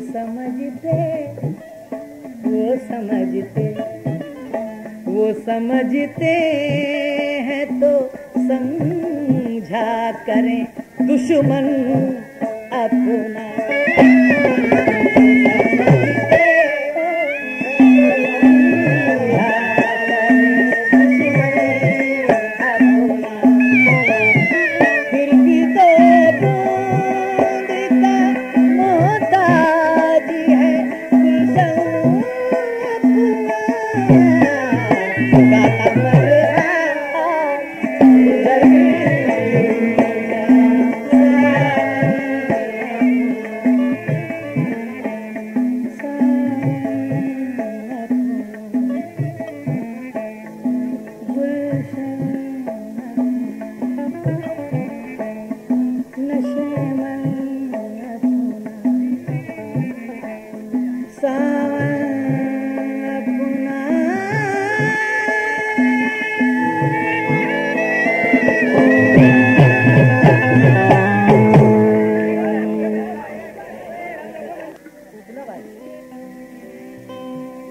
समझते वो समझते वो समझते हैं तो समझा करें दुश्मन अपना। Ei.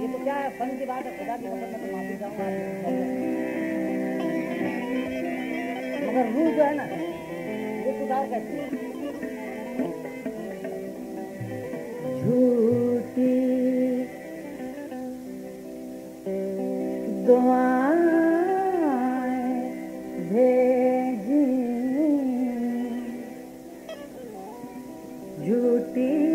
ये तो क्या है, फन की बात है, खुदा की कसम मैं तो माफ़ी चाहूँगा। मगर रूह जो है ना वो सुधार कैसे है। झूठी दुआएँ भेजी, झूठी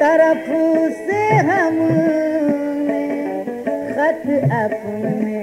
तरफ से हमने खत अपने